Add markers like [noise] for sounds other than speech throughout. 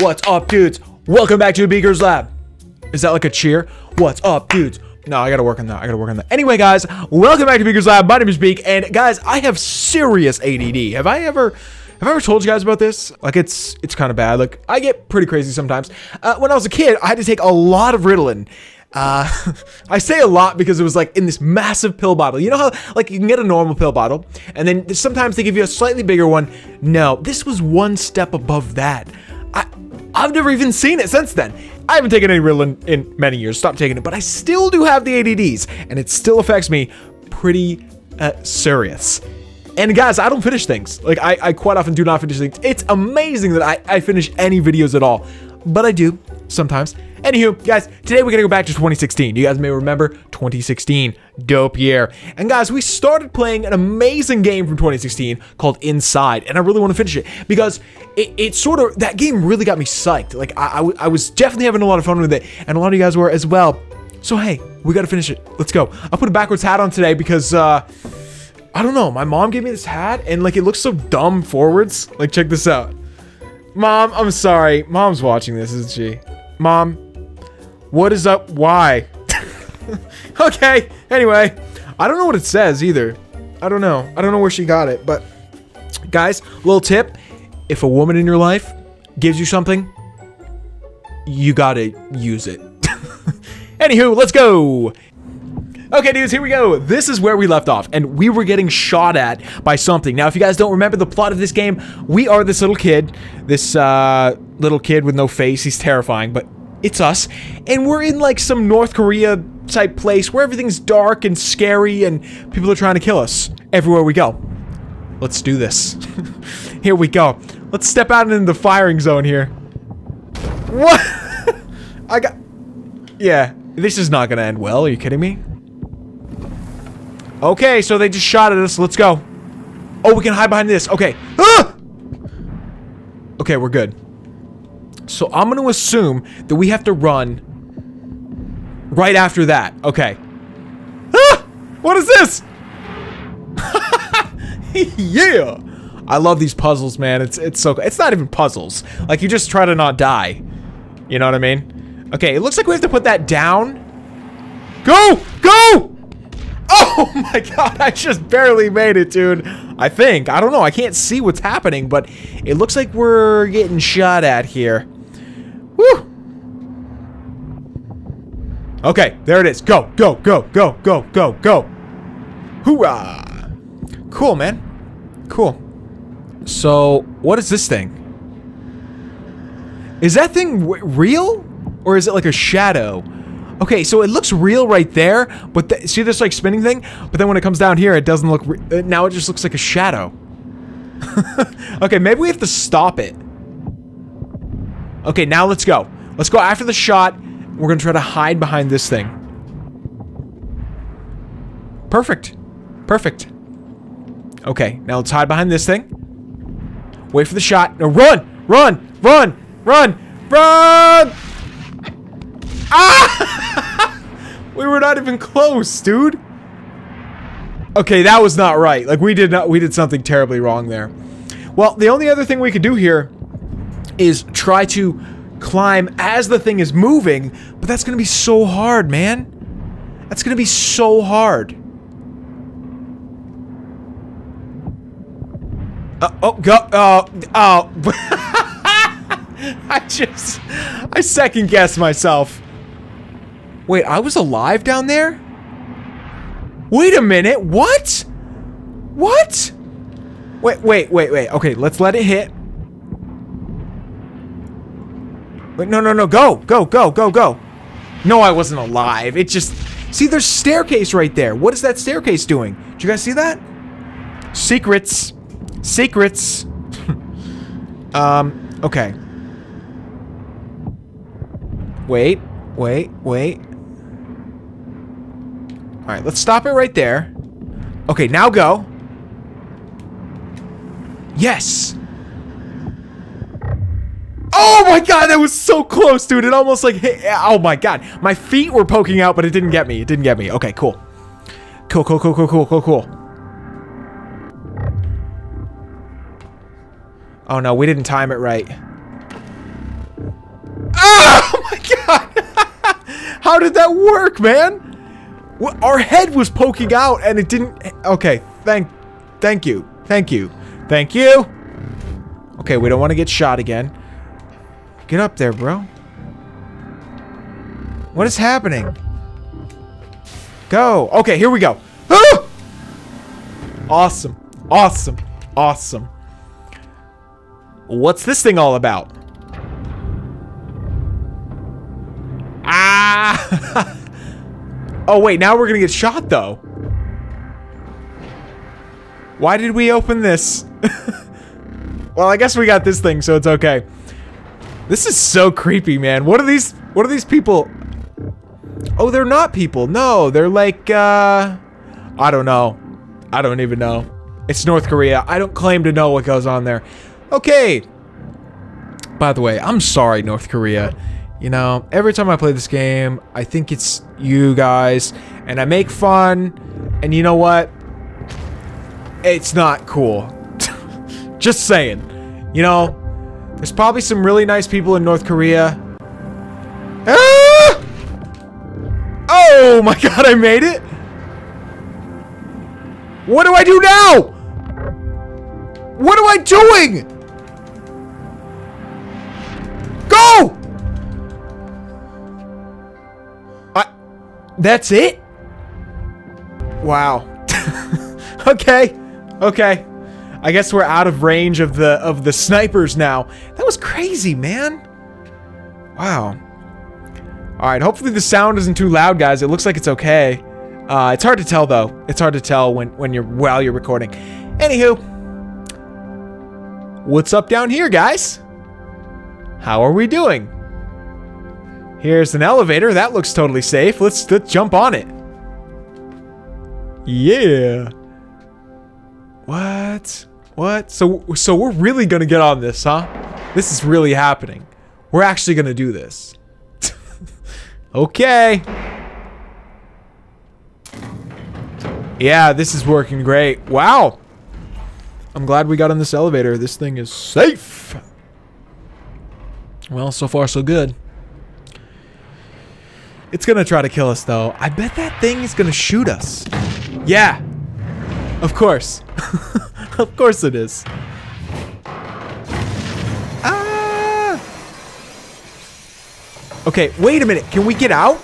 What's up, dudes? Welcome back to Beaker's Lab. Is that like a cheer? What's up, dudes? No, I gotta work on that. I gotta work on that. Anyway, guys, welcome back to Beaker's Lab. My name is Beak, and guys, I have serious ADD. Have I ever, have I ever told you guys about this? Like, it's it's kind of bad. Like, I get pretty crazy sometimes. Uh, when I was a kid, I had to take a lot of Ritalin. Uh, [laughs] I say a lot because it was like in this massive pill bottle. You know how like you can get a normal pill bottle and then sometimes they give you a slightly bigger one. No, this was one step above that. I've never even seen it since then. I haven't taken any Ritalin in many years. Stopped taking it, but I still do have the ADDs and it still affects me pretty uh, serious. And guys, I don't finish things. Like I, I quite often do not finish things. It's amazing that I, I finish any videos at all, but I do sometimes. Anywho, guys, today we're gonna go back to 2016. You guys may remember 2016, dope year. And guys, we started playing an amazing game from 2016 called Inside, and I really want to finish it because it, it sort of that game really got me psyched. Like I, I, I was definitely having a lot of fun with it, and a lot of you guys were as well. So hey, we gotta finish it. Let's go. I put a backwards hat on today because uh, I don't know. My mom gave me this hat, and like it looks so dumb forwards. Like check this out. Mom, I'm sorry. Mom's watching this, isn't she? Mom, what is up? Why? [laughs] okay, anyway. I don't know what it says either. I don't know. I don't know where she got it, but guys, little tip. If a woman in your life gives you something, you gotta use it. [laughs] Anywho, let's go. Okay, dudes, here we go. This is where we left off, and we were getting shot at by something. Now, if you guys don't remember the plot of this game, we are this little kid, this uh, little kid with no face. He's terrifying, but it's us. And we're in like some North Korea type place where everything's dark and scary and people are trying to kill us everywhere we go. Let's do this. [laughs] here we go. Let's step out into the firing zone here. What? [laughs] I got... Yeah, this is not gonna end well. Are you kidding me? Okay, so they just shot at us. Let's go. Oh, we can hide behind this. Okay. Ah! Okay, we're good. So I'm going to assume that we have to run right after that. Okay. Ah! What is this? [laughs] yeah. I love these puzzles, man. It's it's so it's not even puzzles. Like you just try to not die. You know what I mean? Okay, it looks like we have to put that down. Go! Go! Oh [laughs] my god, I just barely made it, dude. I think. I don't know. I can't see what's happening, but it looks like we're getting shot at here. Woo! Okay, there it is. Go, go, go, go, go, go, go. Hoorah! Cool, man. Cool. So, what is this thing? Is that thing real? Or is it like a shadow? Okay, so it looks real right there, but th see this like spinning thing? But then when it comes down here, it doesn't look, uh, now it just looks like a shadow. [laughs] okay, maybe we have to stop it. Okay, now let's go. Let's go after the shot. We're gonna try to hide behind this thing. Perfect. Perfect. Okay, now let's hide behind this thing. Wait for the shot. No, run! Run! Run! Run! Run! Ah! [laughs] we were not even close, dude. Okay, that was not right. Like we did not we did something terribly wrong there. Well, the only other thing we could do here is try to climb as the thing is moving, but that's going to be so hard, man. That's going to be so hard. Uh, oh, go, oh, oh. [laughs] I just, I second guessed myself. Wait, I was alive down there? Wait a minute, what? What? Wait, wait, wait, wait. Okay, let's let it hit. Wait, no, no, no, go, go, go, go, go. No, I wasn't alive. It just... See, there's staircase right there. What is that staircase doing? Do you guys see that? Secrets. Secrets. [laughs] um, okay. Wait, wait, wait. Alright, let's stop it right there. Okay, now go. Yes! Oh my god, that was so close, dude. It almost like hit. Oh my god. My feet were poking out, but it didn't get me. It didn't get me. Okay, cool. Cool, cool, cool, cool, cool, cool, cool. Oh no, we didn't time it right. Ah! [laughs] Oh my god! [laughs] How did that work, man? Our head was poking out and it didn't... Okay, thank... Thank you. Thank you. Thank you! Okay, we don't want to get shot again. Get up there, bro. What is happening? Go. Okay, here we go. Ah! Awesome. Awesome. Awesome. What's this thing all about? Ah! [laughs] oh, wait, now we're gonna get shot, though. Why did we open this? [laughs] well, I guess we got this thing, so it's okay. This is so creepy, man. What are these, what are these people? Oh, they're not people. No, they're like, uh... I don't know. I don't even know. It's North Korea. I don't claim to know what goes on there. Okay. By the way, I'm sorry, North Korea. You know, every time I play this game, I think it's you guys, and I make fun, and you know what? It's not cool. [laughs] Just saying. You know, there's probably some really nice people in North Korea. Ah! Oh my [laughs] god, I made it! What do I do now? What am I doing? Go! I... That's it? Wow. [laughs] okay. Okay. I guess we're out of range of the of the snipers now. That was crazy, man. Wow. Alright, hopefully the sound isn't too loud, guys. It looks like it's okay. Uh, it's hard to tell though. It's hard to tell when, when you're while you're recording. Anywho, what's up down here, guys? How are we doing? Here's an elevator. That looks totally safe. Let's let's jump on it. Yeah. What? What? So so we're really gonna get on this, huh? This is really happening. We're actually gonna do this. [laughs] okay. Yeah, this is working great. Wow. I'm glad we got on this elevator. This thing is safe. Well, so far so good. It's gonna try to kill us though. I bet that thing is gonna shoot us. Yeah. Of course. [laughs] [laughs] of course it is. Ah! Okay, wait a minute. Can we get out?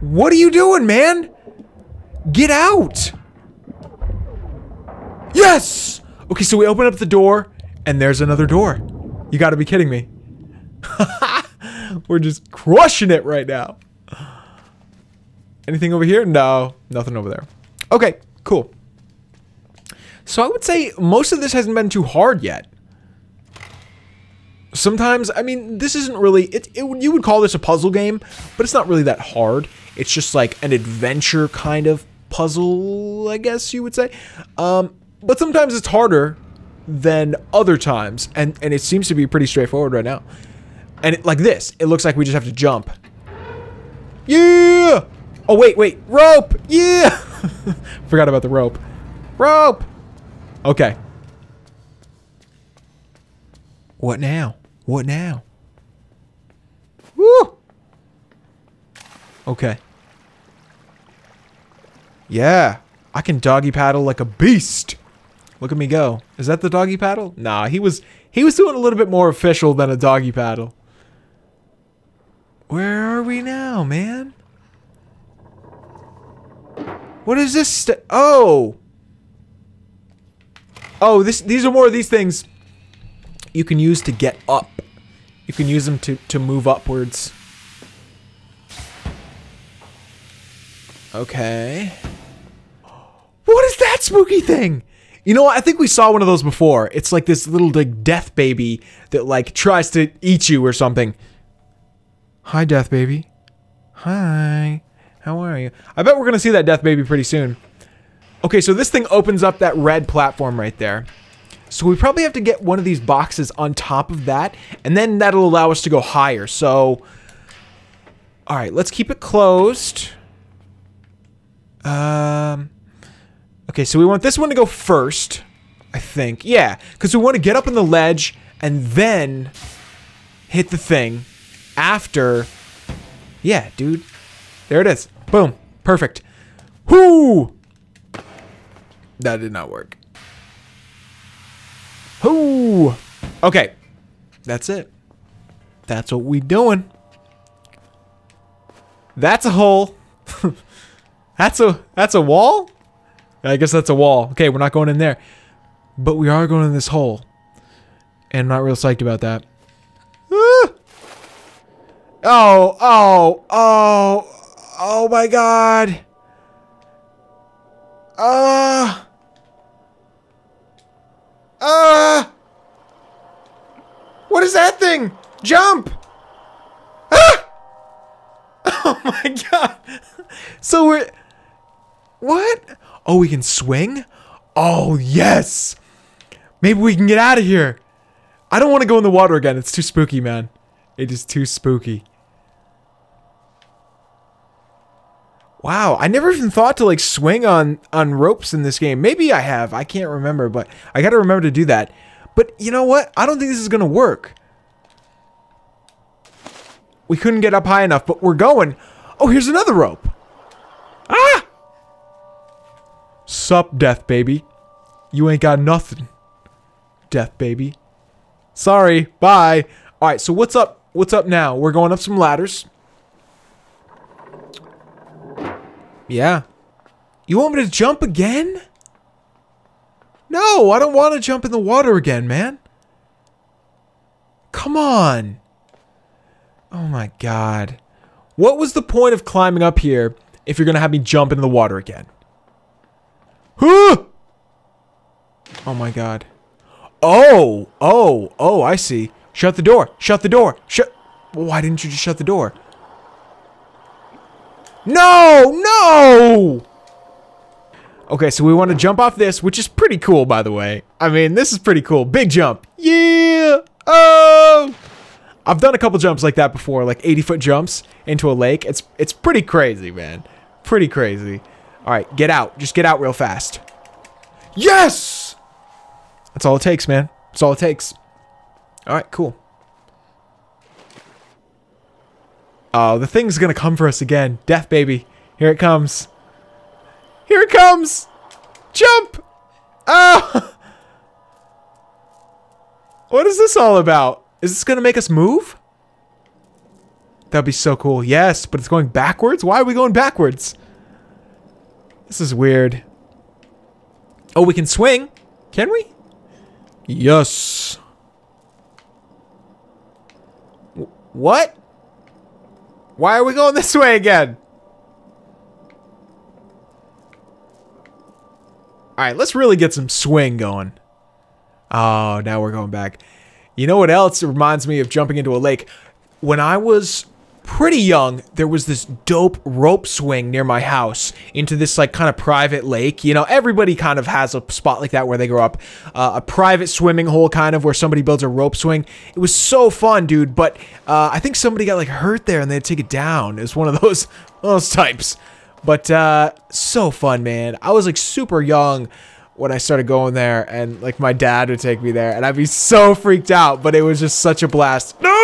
What are you doing, man? Get out! Yes! Okay, so we open up the door, and there's another door. You gotta be kidding me. [laughs] We're just crushing it right now. Anything over here? No, nothing over there. Okay, cool. So I would say most of this hasn't been too hard yet. Sometimes, I mean, this isn't really, it, it, you would call this a puzzle game, but it's not really that hard. It's just like an adventure kind of puzzle, I guess you would say. Um, but sometimes it's harder than other times, and, and it seems to be pretty straightforward right now. And it, like this, it looks like we just have to jump. Yeah! Oh, wait, wait. Rope! Yeah! [laughs] Forgot about the rope. Rope! Okay. What now? What now? Woo! Okay. Yeah. I can doggy paddle like a beast. Look at me go. Is that the doggy paddle? Nah, he was he was doing a little bit more official than a doggy paddle. Where are we now, man? What is this? oh. Oh, this these are more of these things you can use to get up. You can use them to to move upwards. Okay. What is that spooky thing? You know what? I think we saw one of those before. It's like this little like death baby that like tries to eat you or something. Hi, death baby. Hi. How are you? I bet we're gonna see that death baby pretty soon. Okay, so this thing opens up that red platform right there. So we probably have to get one of these boxes on top of that, and then that'll allow us to go higher. So, all right, let's keep it closed. Um, okay, so we want this one to go first, I think. Yeah, because we want to get up on the ledge and then hit the thing after Yeah, dude. There it is. Boom. Perfect. Whoo! That did not work. Whoo! Okay. That's it. That's what we doing. That's a hole. [laughs] that's a that's a wall? I guess that's a wall. Okay, we're not going in there. But we are going in this hole. And I'm not real psyched about that. Ah! [gasps] Oh, oh, oh, oh my god. Ah. Uh. Uh, what is that thing? Jump! Ah! [laughs] Oh my god. So we're... What? Oh, we can swing? Oh, yes! Maybe we can get out of here. I don't want to go in the water again. It's too spooky, man. It is too spooky. Wow, I never even thought to like swing on on ropes in this game. Maybe I have. I can't remember, but I got to remember to do that. But you know what? I don't think this is going to work. We couldn't get up high enough, but we're going. Oh, here's another rope. Ah! Sup, death baby. You ain't got nothing. Death baby. Sorry. Bye. All right, so what's up? What's up now? We're going up some ladders. Yeah. You want me to jump again? No, I don't want to jump in the water again, man. Come on. Oh my god. What was the point of climbing up here if you're going to have me jump into the water again? Huh! Oh my god. Oh, oh, oh, I see. Shut the door. Shut the door. Shut. Why didn't you just shut the door? No, no! Okay, so we want to jump off this, which is pretty cool, by the way. I mean, this is pretty cool. Big jump. Yeah! Oh! I've done a couple jumps like that before, like 80-foot jumps into a lake. It's it's pretty crazy, man. Pretty crazy. All right, get out. Just get out real fast. Yes! That's all it takes, man. That's all it takes. All right, cool. Oh, the thing's gonna come for us again. Death baby. Here it comes. Here it comes! Jump! Oh! [laughs] What is this all about? Is this gonna make us move? That'd be so cool. Yes, but it's going backwards? Why are we going backwards? This is weird. Oh, we can swing. Can we? Yes. W what? Why are we going this way again? Alright, let's really get some swing going. Oh, now we're going back. You know what else reminds me of jumping into a lake? When I was pretty young, there was this dope rope swing near my house into this like kind of private lake. You know, everybody kind of has a spot like that where they grow up. Uh, a private swimming hole kind of where somebody builds a rope swing. It was so fun, dude. But uh, I think somebody got like hurt there and they had to take it down. It was one of those, [laughs] those types. But uh, so fun, man. I was like super young when I started going there and like my dad would take me there and I'd be so freaked out, but it was just such a blast. No!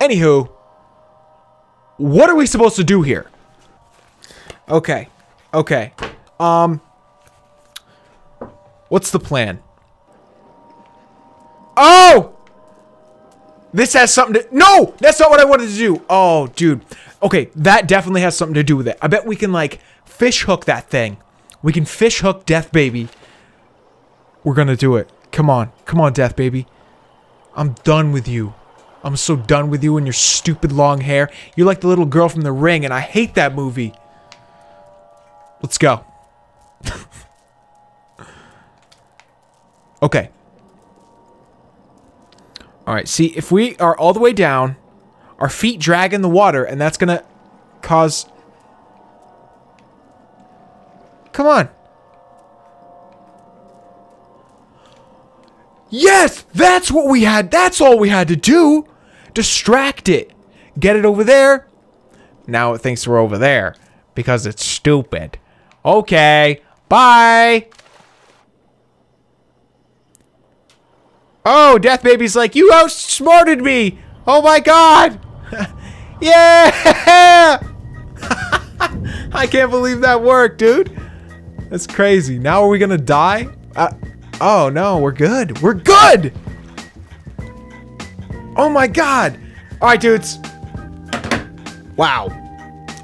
Anywho, what are we supposed to do here? Okay. Okay. Um What's the plan? Oh! This has something to No, that's not what I wanted to do. Oh, dude. Okay, that definitely has something to do with it. I bet we can like fish hook that thing. We can fish hook Death Baby. We're gonna do it. Come on. Come on, Death Baby. I'm done with you. I'm so done with you and your stupid long hair. You're like the little girl from The Ring, and I hate that movie. Let's go. [laughs] okay. Alright, see, if we are all the way down, our feet drag in the water, and that's gonna cause... Come on. Yes, that's what we had. That's all we had to do. Distract it. Get it over there. Now it thinks we're over there because it's stupid. Okay, bye. Oh, Death Baby's like, you outsmarted me. Oh my god. [laughs] Yeah! [laughs] I can't believe that worked, dude. That's crazy. Now are we gonna die? Uh, oh no, we're good. We're good! Oh my god! Alright, dudes. Wow.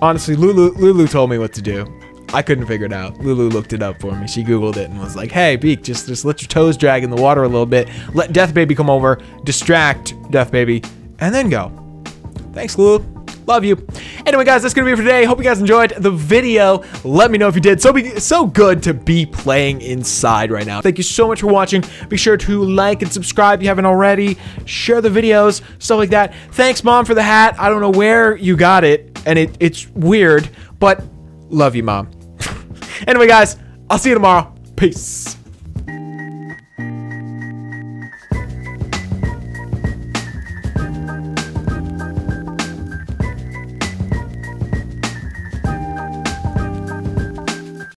Honestly, Lulu, Lulu told me what to do. I couldn't figure it out. Lulu looked it up for me. She googled it and was like, "Hey, Beak, just just let your toes drag in the water a little bit. Let Death Baby come over, distract Death Baby, and then go." Thanks, Lulu. Love you. Anyway, guys, that's gonna be it for today. Hope you guys enjoyed the video. Let me know if you did. So be so good to be playing inside right now. Thank you so much for watching. Be sure to like and subscribe if you haven't already. Share the videos, stuff like that. Thanks, Mom, for the hat. I don't know where you got it, and it, it's weird, but love you, Mom. [laughs] anyway, guys, I'll see you tomorrow. Peace.